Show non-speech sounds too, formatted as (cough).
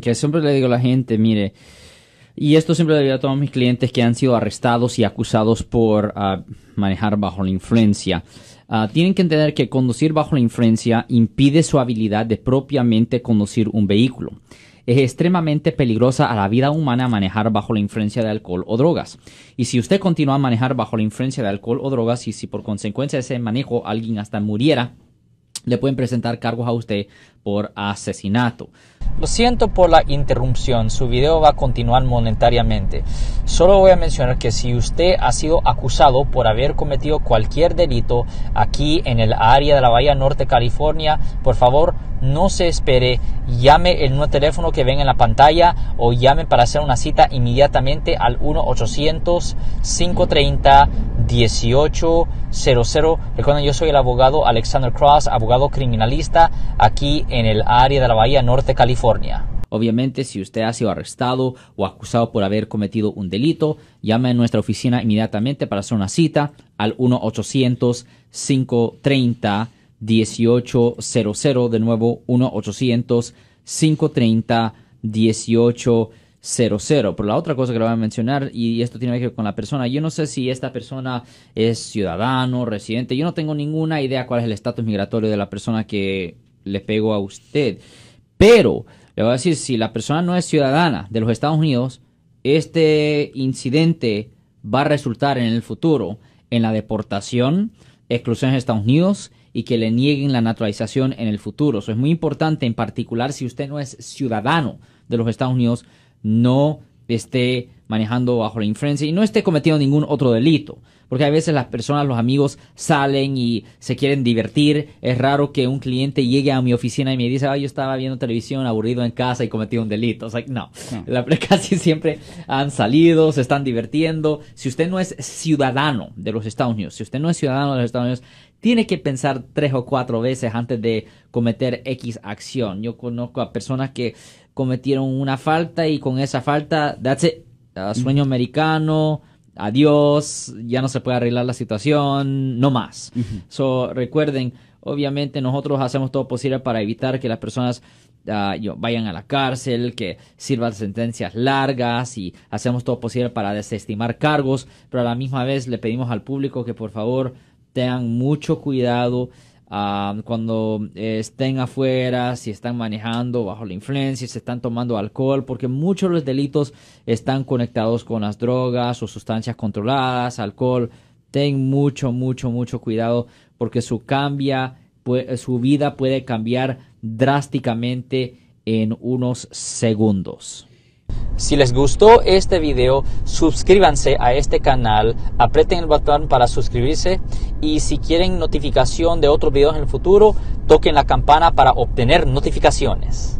Que siempre le digo a la gente, mire, y esto siempre le digo a todos mis clientes que han sido arrestados y acusados por ah, manejar bajo la influencia. Ah, tienen que entender que conducir bajo la influencia impide su habilidad de propiamente conducir un vehículo. Es extremadamente peligrosa a la vida humana manejar bajo la influencia de alcohol o drogas. Y si usted continúa a manejar bajo la influencia de alcohol o drogas y si por consecuencia de ese manejo alguien hasta muriera, le pueden presentar cargos a usted por asesinato. Lo siento por la interrupción, su video va a continuar monetariamente. Solo voy a mencionar que si usted ha sido acusado por haber cometido cualquier delito aquí en el área de la Bahía Norte, California, por favor no se espere, llame el nuevo teléfono que ven en la pantalla o llame para hacer una cita inmediatamente al 1-800-530-1800. Recuerden, yo soy el abogado Alexander Cross, abogado criminalista aquí en el área de la Bahía Norte, California. Obviamente, si usted ha sido arrestado o acusado por haber cometido un delito, llame a nuestra oficina inmediatamente para hacer una cita al 1-800-530-1800. De nuevo, 1-800-530-1800. Pero la otra cosa que le voy a mencionar, y esto tiene que ver con la persona, yo no sé si esta persona es ciudadano, residente, yo no tengo ninguna idea cuál es el estatus migratorio de la persona que le pego a usted. Pero le voy a decir, si la persona no es ciudadana de los Estados Unidos, este incidente va a resultar en el futuro en la deportación, exclusión de Estados Unidos y que le nieguen la naturalización en el futuro. Eso es muy importante, en particular si usted no es ciudadano de los Estados Unidos, no esté manejando bajo la influencia y no esté cometiendo ningún otro delito. Porque a veces las personas, los amigos salen y se quieren divertir. Es raro que un cliente llegue a mi oficina y me dice, ah, yo estaba viendo televisión aburrido en casa y cometí un delito. O sea, no, La, (laughs) casi siempre han salido, se están divirtiendo. Si usted no es ciudadano de los Estados Unidos, si usted no es ciudadano de los Estados Unidos, tiene que pensar tres o cuatro veces antes de cometer X acción. Yo conozco a personas que cometieron una falta y con esa falta, that's it, sueño americano, adiós, ya no se puede arreglar la situación, no más. So, recuerden, obviamente nosotros hacemos todo posible para evitar que las personas ah, vayan a la cárcel, que sirvan sentencias largas y hacemos todo posible para desestimar cargos, pero a la misma vez le pedimos al público que por favor tengan mucho cuidado cuando estén afuera, si están manejando bajo la influencia, si están tomando alcohol, porque muchos de los delitos están conectados con las drogas o sustancias controladas, alcohol. Ten mucho, mucho, mucho cuidado porque su cambia, su vida puede cambiar drásticamente en unos segundos. Si les gustó este video, suscríbanse a este canal, aprieten el botón para suscribirse y si quieren notificación de otros videos en el futuro, toquen la campana para obtener notificaciones.